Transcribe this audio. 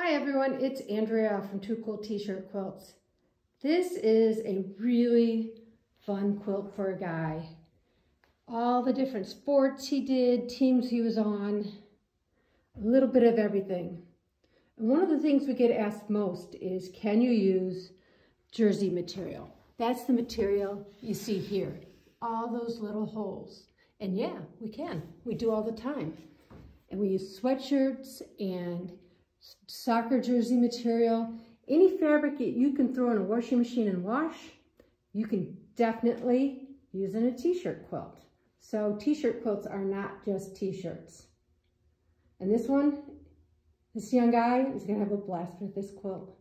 Hi everyone, it's Andrea from Too Cool T-Shirt Quilts. This is a really fun quilt for a guy. All the different sports he did, teams he was on, a little bit of everything. And one of the things we get asked most is, can you use jersey material? That's the material you see here, all those little holes. And yeah, we can. We do all the time. And we use sweatshirts and soccer jersey material, any fabric that you can throw in a washing machine and wash, you can definitely use in a t-shirt quilt. So t-shirt quilts are not just t-shirts. And this one, this young guy is gonna have a blast with this quilt.